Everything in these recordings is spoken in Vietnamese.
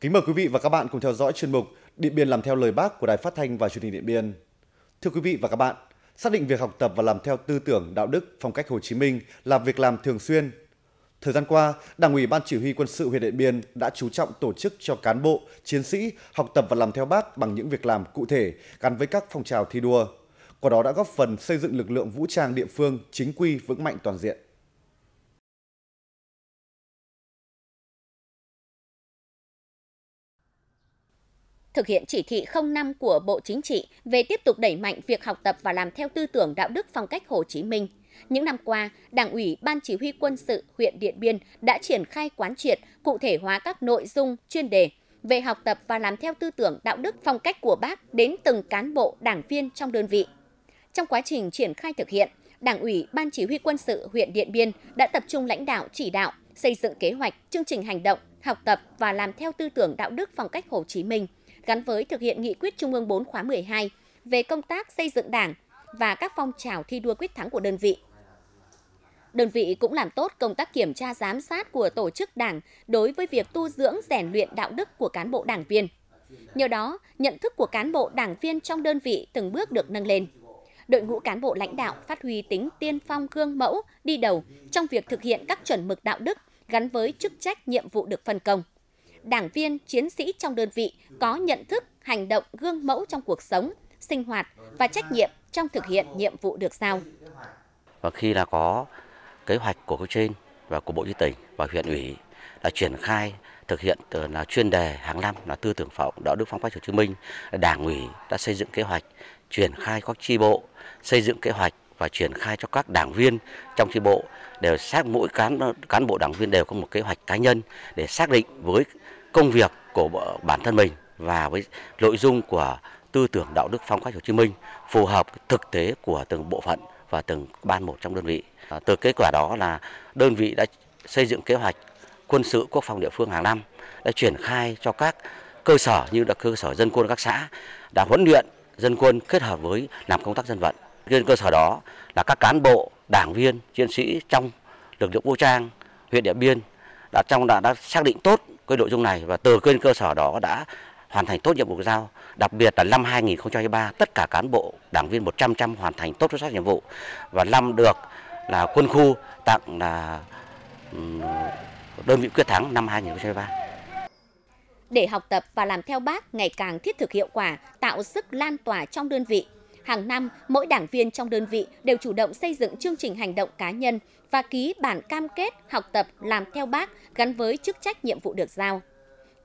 Kính mời quý vị và các bạn cùng theo dõi chuyên mục Điện Biên làm theo lời Bác của Đài Phát thanh và Truyền hình Điện Biên. Thưa quý vị và các bạn, xác định việc học tập và làm theo tư tưởng, đạo đức, phong cách Hồ Chí Minh là việc làm thường xuyên. Thời gian qua, Đảng ủy Ban Chỉ huy Quân sự huyện Điện Biên đã chú trọng tổ chức cho cán bộ, chiến sĩ học tập và làm theo Bác bằng những việc làm cụ thể gắn với các phong trào thi đua. Qua đó đã góp phần xây dựng lực lượng vũ trang địa phương chính quy vững mạnh toàn diện. Thực hiện chỉ thị 05 của Bộ Chính trị về tiếp tục đẩy mạnh việc học tập và làm theo tư tưởng đạo đức phong cách Hồ Chí Minh. Những năm qua, Đảng ủy Ban Chỉ huy Quân sự huyện Điện Biên đã triển khai quán triệt, cụ thể hóa các nội dung, chuyên đề về học tập và làm theo tư tưởng đạo đức phong cách của bác đến từng cán bộ, đảng viên trong đơn vị. Trong quá trình triển khai thực hiện, Đảng ủy Ban Chỉ huy Quân sự huyện Điện Biên đã tập trung lãnh đạo chỉ đạo, xây dựng kế hoạch, chương trình hành động, học tập và làm theo tư tưởng đạo đức phong cách Hồ Chí Minh – gắn với thực hiện nghị quyết Trung ương 4 khóa 12 về công tác xây dựng Đảng và các phong trào thi đua quyết thắng của đơn vị. Đơn vị cũng làm tốt công tác kiểm tra giám sát của tổ chức đảng đối với việc tu dưỡng rèn luyện đạo đức của cán bộ đảng viên. Nhờ đó, nhận thức của cán bộ đảng viên trong đơn vị từng bước được nâng lên. Đội ngũ cán bộ lãnh đạo phát huy tính tiên phong gương mẫu, đi đầu trong việc thực hiện các chuẩn mực đạo đức gắn với chức trách nhiệm vụ được phân công đảng viên, chiến sĩ trong đơn vị có nhận thức, hành động gương mẫu trong cuộc sống, sinh hoạt và trách nhiệm trong thực hiện nhiệm vụ được giao. Và khi là có kế hoạch của cấp trên và của Bộ Y tỉnh và huyện ủy là triển khai thực hiện từ là chuyên đề hàng năm là tư tưởng phỏng đạo đức phong cách Hồ Chí Minh, Đảng ủy đã xây dựng kế hoạch triển khai các chi bộ, xây dựng kế hoạch và triển khai cho các đảng viên trong chi bộ đều xác mỗi cán cán bộ đảng viên đều có một kế hoạch cá nhân để xác định với công việc của bản thân mình và với nội dung của tư tưởng đạo đức phong cách Hồ Chí Minh phù hợp thực tế của từng bộ phận và từng ban một trong đơn vị. À, từ kết quả đó là đơn vị đã xây dựng kế hoạch quân sự quốc phòng địa phương hàng năm đã triển khai cho các cơ sở như là cơ sở dân quân các xã đã huấn luyện dân quân kết hợp với làm công tác dân vận. Trên cơ sở đó là các cán bộ, đảng viên, chiến sĩ trong lực lượng vũ trang huyện Điện Biên đã trong đã, đã xác định tốt cái nội dung này và từ trên cơ sở đó đã hoàn thành tốt nhiệm vụ giao. Đặc biệt là năm 2023 tất cả cán bộ đảng viên 100 trăm hoàn thành tốt xuất sắc nhiệm vụ và năm được là quân khu tặng là đơn vị quyết thắng năm 2023 để học tập và làm theo bác ngày càng thiết thực hiệu quả, tạo sức lan tỏa trong đơn vị. Hàng năm, mỗi đảng viên trong đơn vị đều chủ động xây dựng chương trình hành động cá nhân và ký bản cam kết học tập làm theo bác gắn với chức trách nhiệm vụ được giao.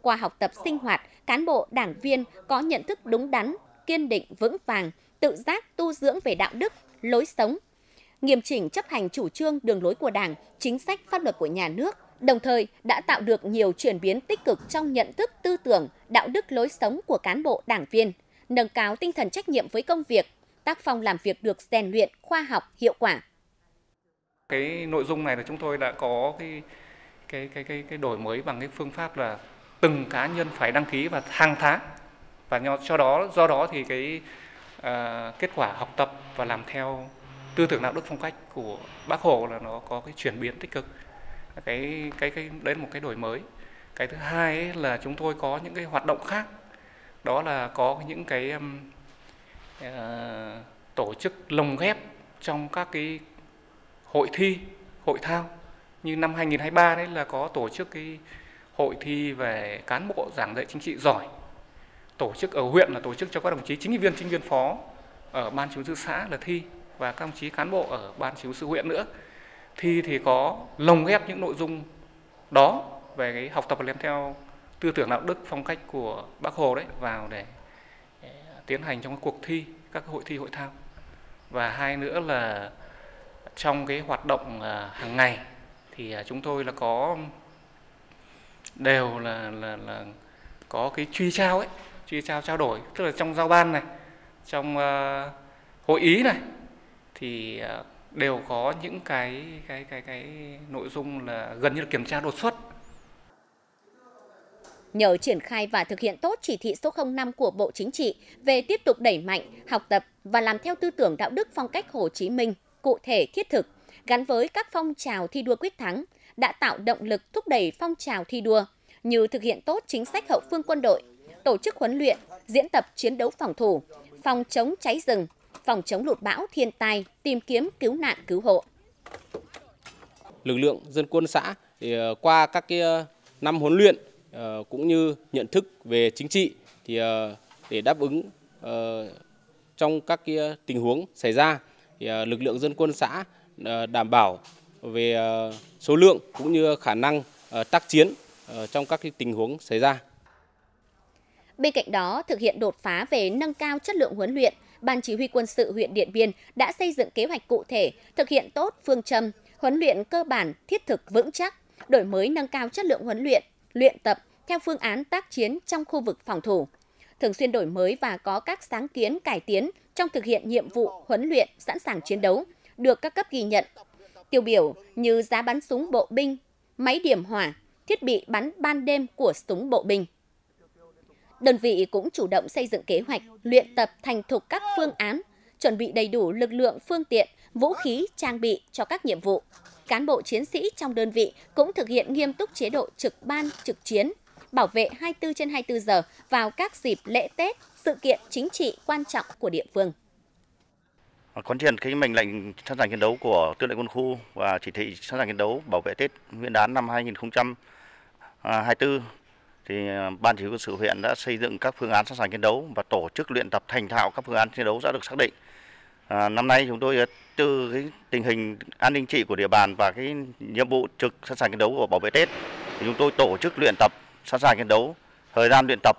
Qua học tập sinh hoạt, cán bộ đảng viên có nhận thức đúng đắn, kiên định vững vàng, tự giác tu dưỡng về đạo đức, lối sống, nghiêm chỉnh chấp hành chủ trương đường lối của Đảng, chính sách pháp luật của nhà nước, đồng thời đã tạo được nhiều chuyển biến tích cực trong nhận thức tư tưởng, đạo đức lối sống của cán bộ đảng viên, nâng cao tinh thần trách nhiệm với công việc, tác phong làm việc được rèn luyện, khoa học, hiệu quả. Cái nội dung này là chúng tôi đã có cái cái cái cái cái đổi mới bằng cái phương pháp là từng cá nhân phải đăng ký và hàng tháng. Và cho đó do đó thì cái uh, kết quả học tập và làm theo tư tưởng đạo đức phong cách của bác hồ là nó có cái chuyển biến tích cực. Cái cái cái đấy là một cái đổi mới. Cái thứ hai ấy là chúng tôi có những cái hoạt động khác đó là có những cái um, uh, tổ chức lồng ghép trong các cái hội thi hội thao. Như năm 2023 đấy là có tổ chức cái hội thi về cán bộ giảng dạy chính trị giỏi. Tổ chức ở huyện là tổ chức cho các đồng chí chính ủy viên chính viên phó ở ban chỉ huy xã là thi và các đồng chí cán bộ ở ban chỉ huy sự huyện nữa. Thi thì có lồng ghép những nội dung đó về cái học tập và làm theo tư tưởng đạo đức phong cách của bác hồ đấy vào để, tiến hành trong cái cuộc thi các hội thi hội thao. Và hai nữa là trong cái hoạt động à, hàng ngày thì à, chúng tôi là có đều là là là có cái truy trao ấy truy trao trao đổi. Tức là trong giao ban này trong uh, hội ý này thì uh, đều có những cái cái cái cái nội dung là gần như là kiểm tra đột xuất. Nhờ triển khai và thực hiện tốt chỉ thị số 05 của Bộ Chính trị về tiếp tục đẩy mạnh, học tập và làm theo tư tưởng đạo đức phong cách Hồ Chí Minh, cụ thể thiết thực, gắn với các phong trào thi đua quyết thắng, đã tạo động lực thúc đẩy phong trào thi đua, như thực hiện tốt chính sách hậu phương quân đội, tổ chức huấn luyện, diễn tập chiến đấu phòng thủ, phòng chống cháy rừng, phòng chống lụt bão, thiên tai, tìm kiếm cứu nạn cứu hộ. Lực lượng dân quân xã thì ờ, qua các cái ờ, năm huấn luyện Ờ, cũng như nhận thức về chính trị thì ờ, để đáp ứng ờ, trong các cái tình huống xảy ra thì lực lượng dân quân xã đảm bảo về số lượng cũng như khả năng tác chiến trong các cái tình huống xảy ra. Bên cạnh đó, thực hiện đột phá về nâng cao chất lượng huấn luyện, Ban Chỉ huy quân sự huyện Điện Biên đã xây dựng kế hoạch cụ thể, thực hiện tốt phương châm, huấn luyện cơ bản, thiết thực vững chắc, đổi mới nâng cao chất lượng huấn luyện, luyện tập theo phương án tác chiến trong khu vực phòng thủ. Thường xuyên đổi mới và có các sáng kiến cải tiến trong thực hiện nhiệm vụ huấn luyện sẵn sàng chiến đấu, được các cấp ghi nhận. Tiêu biểu như giá bắn súng bộ binh, máy điểm hỏa, thiết bị bắn ban đêm của súng bộ binh. Đơn vị cũng chủ động xây dựng kế hoạch, luyện tập thành thục các phương án, chuẩn bị đầy đủ lực lượng, phương tiện, vũ khí, trang bị cho các nhiệm vụ. Cán bộ chiến sĩ trong đơn vị cũng thực hiện nghiêm túc chế độ trực ban, trực chiến, bảo vệ 24 trên 24 giờ vào các dịp lễ Tết, sự kiện chính trị quan trọng của địa phương. Quán triệt cái mệnh lệnh sẵn sàng chiến đấu của tư lệnh quân khu và chỉ thị sẵn sàng chiến đấu bảo vệ Tết Nguyên đán năm 2024 à, thì à, ban chỉ huy quân sự huyện đã xây dựng các phương án sẵn sàng chiến đấu và tổ chức luyện tập thành thạo các phương án chiến đấu đã được xác định. À, năm nay chúng tôi ờ, từ cái tình hình an ninh trị của địa bàn và cái nhiệm vụ trực sẵn sàng chiến đấu của bảo vệ Tết thì chúng tôi tổ chức luyện tập sẵn sàng chiến đấu. Thời gian luyện tập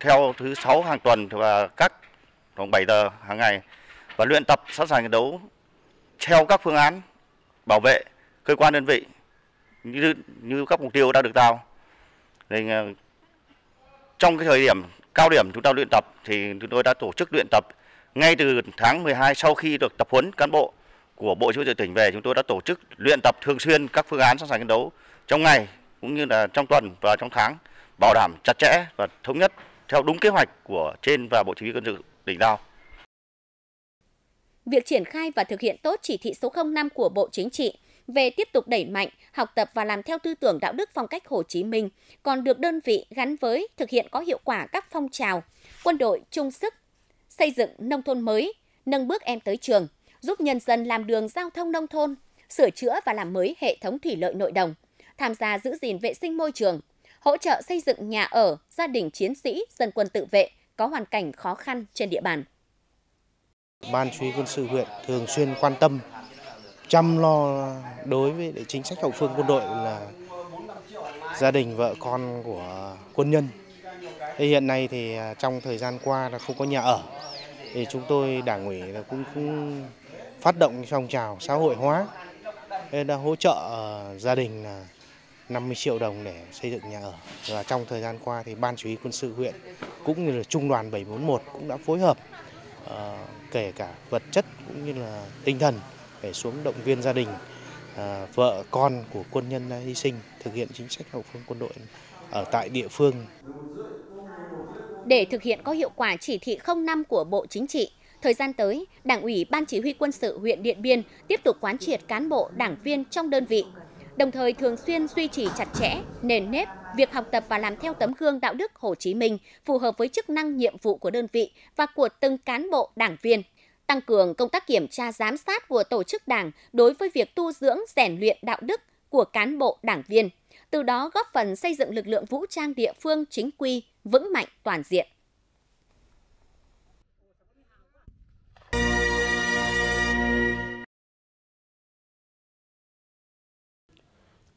theo thứ sáu hàng tuần và các khoảng 7 giờ hàng ngày và luyện tập sẵn sàng chiến đấu theo các phương án bảo vệ cơ quan đơn vị như như các mục tiêu đã được giao nên ờ, trong cái thời điểm cao điểm chúng ta luyện tập thì chúng tôi đã tổ chức luyện tập ngay từ tháng 12 sau khi được tập huấn cán bộ của Bộ Chỉ huy tỉnh về chúng tôi đã tổ chức luyện tập thường xuyên các phương án sẵn sàng chiến đấu trong ngày cũng như là trong tuần và trong tháng bảo đảm chặt chẽ và thống nhất theo đúng kế hoạch của trên và Bộ Chỉ huy quân sự tỉnh giao. Việc triển khai và thực hiện tốt chỉ thị số 05 của Bộ Chính trị về tiếp tục đẩy mạnh, học tập và làm theo tư tưởng đạo đức phong cách Hồ Chí Minh, còn được đơn vị gắn với thực hiện có hiệu quả các phong trào, quân đội chung sức, xây dựng nông thôn mới, nâng bước em tới trường, giúp nhân dân làm đường giao thông nông thôn, sửa chữa và làm mới hệ thống thủy lợi nội đồng, tham gia giữ gìn vệ sinh môi trường, hỗ trợ xây dựng nhà ở, gia đình chiến sĩ, dân quân tự vệ có hoàn cảnh khó khăn trên địa bàn. Ban chỉ huy quân sự huyện thường xuyên quan tâm chăm lo đối với chính sách hậu phương quân đội là gia đình vợ con của quân nhân. Thế hiện nay thì à, trong thời gian qua là không có nhà ở thì chúng tôi đảng ủy là cũng, cũng phát động phong trào xã hội hóa nên đã hỗ trợ ờ, gia đình là 50 triệu đồng để xây dựng nhà ở và trong thời gian qua thì ban chỉ huy quân sự huyện cũng như là trung đoàn 741 cũng đã phối hợp uh, kể cả vật chất cũng như là tinh thần để xuống động viên gia đình uh, vợ con của quân nhân đã hy sinh thực hiện chính sách hậu phương quân đội ở tại địa phương. Để thực hiện có hiệu quả chỉ thị 05 của Bộ Chính trị, thời gian tới, Đảng ủy Ban Chỉ huy quân sự huyện Điện Biên tiếp tục quán triệt cán bộ, đảng viên trong đơn vị, đồng thời thường xuyên duy trì chặt chẽ, nền nếp, việc học tập và làm theo tấm gương đạo đức Hồ Chí Minh phù hợp với chức năng nhiệm vụ của đơn vị và của từng cán bộ, đảng viên – tăng cường công tác kiểm tra giám sát của tổ chức đảng đối với việc tu dưỡng rèn luyện đạo đức của cán bộ đảng viên, từ đó góp phần xây dựng lực lượng vũ trang địa phương chính quy, vững mạnh toàn diện.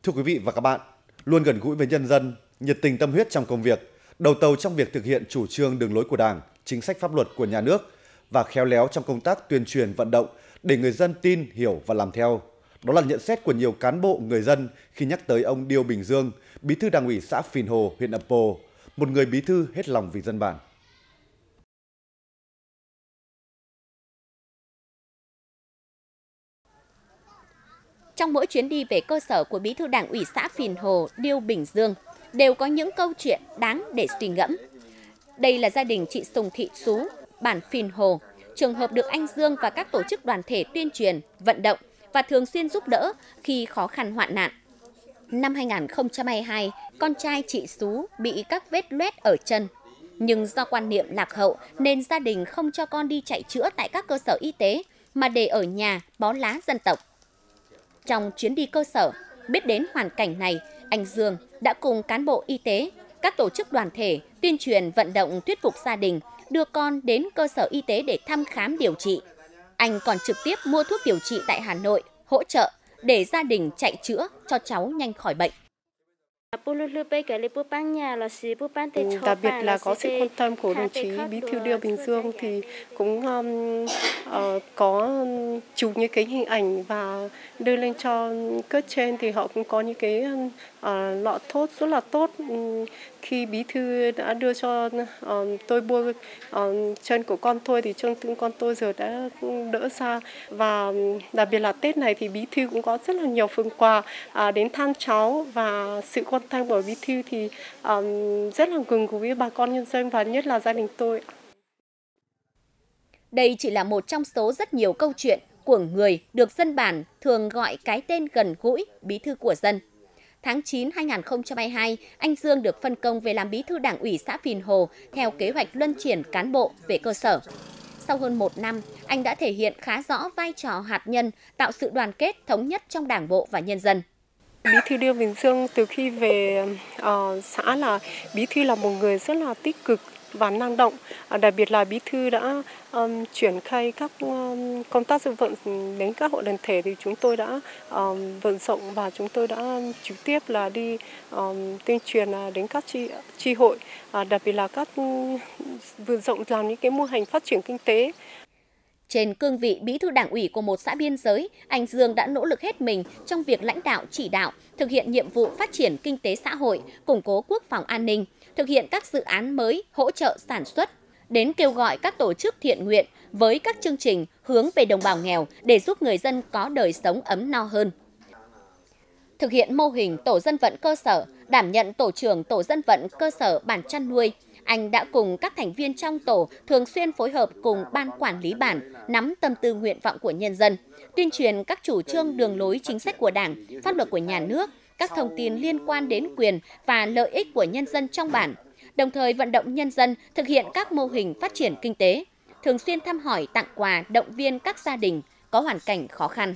Thưa quý vị và các bạn, luôn gần gũi với nhân dân, nhiệt tình tâm huyết trong công việc, đầu tàu trong việc thực hiện chủ trương đường lối của Đảng, chính sách pháp luật của nhà nước – và khéo léo trong công tác tuyên truyền vận động để người dân tin, hiểu và làm theo. Đó là nhận xét của nhiều cán bộ người dân khi nhắc tới ông Điêu Bình Dương, bí thư đảng ủy xã Phìn Hồ, huyện Ấp Pồ, một người bí thư hết lòng vì dân bản. Trong mỗi chuyến đi về cơ sở của bí thư đảng ủy xã Phìn Hồ, Điêu Bình Dương, đều có những câu chuyện đáng để suy ngẫm. Đây là gia đình chị Sùng Thị Sú, bản Phìn Hồ, trường hợp được anh Dương và các tổ chức đoàn thể tuyên truyền, vận động và thường xuyên giúp đỡ khi khó khăn hoạn nạn. Năm 2022, con trai chị Sú bị các vết loét ở chân. Nhưng do quan niệm lạc hậu nên gia đình không cho con đi chạy chữa tại các cơ sở y tế mà để ở nhà bó lá dân tộc. Trong chuyến đi cơ sở, biết đến hoàn cảnh này, anh Dương đã cùng cán bộ y tế, các tổ chức đoàn thể tuyên truyền vận động thuyết phục gia đình đưa con đến cơ sở y tế để thăm khám điều trị. Anh còn trực tiếp mua thuốc điều trị tại Hà Nội, hỗ trợ để gia đình chạy chữa cho cháu nhanh khỏi bệnh. Đặc biệt là có sự quan tâm của đồng chí Bí thư Điêu Bình Dương thì cũng um, uh, có chụp những cái hình ảnh và đưa lên cho cấp trên thì họ cũng có những cái uh, lọ thuốc rất là tốt. Khi bí thư đã đưa cho uh, tôi bôi uh, chân của con tôi thì chân con tôi giờ đã đỡ ra và đặc biệt là Tết này thì bí thư cũng có rất là nhiều phần quà uh, đến thăm cháu và sự quan thay bởi bí thư thì um, rất là gần gũi với bà con nhân dân và nhất là gia đình tôi. Đây chỉ là một trong số rất nhiều câu chuyện của người được dân bản thường gọi cái tên gần gũi bí thư của dân. Tháng 9 2022, anh Dương được phân công về làm bí thư đảng ủy xã Phìn Hồ theo kế hoạch luân chuyển cán bộ về cơ sở. Sau hơn một năm, anh đã thể hiện khá rõ vai trò hạt nhân, tạo sự đoàn kết thống nhất trong đảng bộ và nhân dân. Bí thư Điêu Bình Dương từ khi về uh, xã là bí thư là một người rất là tích cực và năng động. À, đặc biệt là bí thư đã um, triển khai các um, công tác dân vận đến các hội đoàn thể thì chúng tôi đã um, vận rộng và chúng tôi đã trực tiếp là đi um, tuyên truyền à, đến các tri, tri hội, à, đặc biệt là các um, vận rộng làm những cái mô hình phát triển kinh tế. Trên cương vị bí thư đảng ủy của một xã biên giới, anh Dương đã nỗ lực hết mình trong việc lãnh đạo chỉ đạo, thực hiện nhiệm vụ phát triển kinh tế xã hội, củng cố quốc phòng an ninh, thực hiện các dự án mới hỗ trợ sản xuất, đến kêu gọi các tổ chức thiện nguyện với các chương trình hướng về đồng bào nghèo để giúp người dân có đời sống ấm no hơn. Thực hiện mô hình tổ dân vận cơ sở, đảm nhận tổ trưởng tổ dân vận cơ sở bản chăn nuôi, anh đã cùng các thành viên trong tổ thường xuyên phối hợp cùng ban quản lý bản nắm tâm tư nguyện vọng của nhân dân, tuyên truyền các chủ trương đường lối chính sách của Đảng, pháp luật của nhà nước, các thông tin liên quan đến quyền và lợi ích của nhân dân trong bản, đồng thời vận động nhân dân thực hiện các mô hình phát triển kinh tế, thường xuyên thăm hỏi tặng quà động viên các gia đình có hoàn cảnh khó khăn.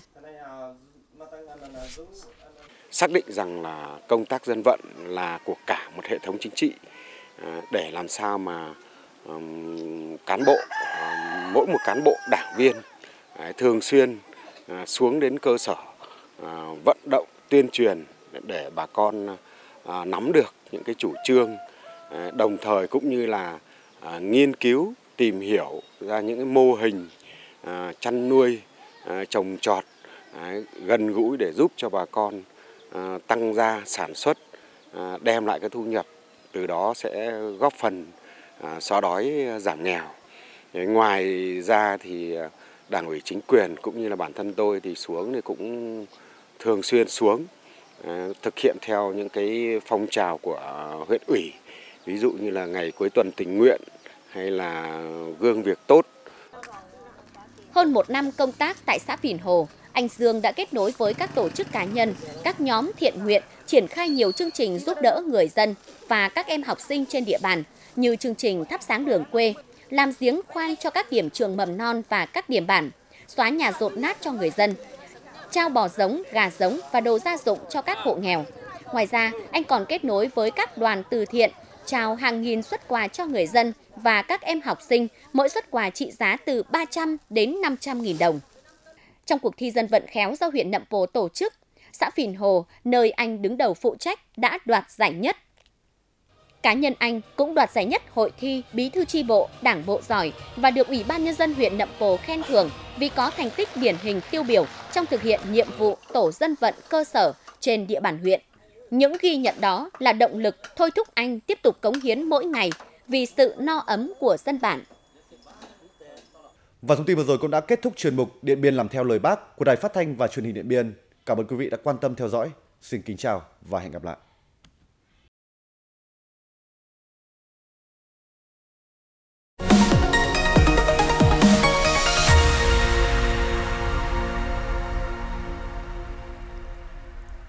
Xác định rằng là công tác dân vận là của cả một hệ thống chính trị để làm sao mà cán bộ mỗi một cán bộ đảng viên à, thường xuyên à, xuống đến cơ sở à, vận động, tuyên truyền để bà con nắm được những cái chủ trương đồng thời cũng như là nghiên cứu, tìm hiểu ra những cái mô hình chăn nuôi trồng trọt gần gũi để giúp cho bà con tăng gia sản xuất đem lại cái thu nhập từ đó sẽ góp phần à, xóa đói à, giảm nghèo ngoài ra thì à, đảng ủy chính quyền cũng như là bản thân tôi thì xuống thì cũng thường xuyên xuống thực hiện theo những cái phong trào của huyện ủy ví dụ như là ngày cuối tuần tình nguyện hay là gương việc tốt. Hơn một năm công tác tại xã Phìn Hồ, anh Dương đã kết nối với các tổ chức cá nhân, các nhóm thiện nguyện triển khai nhiều chương trình giúp đỡ người dân và các em học sinh trên địa bàn như chương trình thắp sáng đường quê, làm giếng khoan cho các điểm trường mầm non và các điểm bản, xóa nhà rột nát cho người dân, trao bò giống, gà giống và đồ gia dụng cho các hộ nghèo. Ngoài ra, anh còn kết nối với các đoàn từ thiện, trao hàng nghìn xuất quà cho người dân và các em học sinh, mỗi xuất quà trị giá từ 300 đến 500 nghìn đồng. Trong cuộc thi dân vận khéo do huyện Nậm Pồ tổ chức, xã Phìn Hồ, nơi anh đứng đầu phụ trách, đã đoạt giải nhất Cá nhân anh cũng đoạt giải nhất hội thi Bí thư tri bộ, Đảng bộ giỏi và được Ủy ban nhân dân huyện Nậm Pồ khen thưởng vì có thành tích điển hình tiêu biểu trong thực hiện nhiệm vụ tổ dân vận cơ sở trên địa bàn huyện. Những ghi nhận đó là động lực thôi thúc anh tiếp tục cống hiến mỗi ngày vì sự no ấm của dân bản. Và thông tin vừa rồi cũng đã kết thúc chuyên mục Điện Biên làm theo lời bác của Đài Phát thanh và Truyền hình Điện Biên. Cảm ơn quý vị đã quan tâm theo dõi. Xin kính chào và hẹn gặp lại.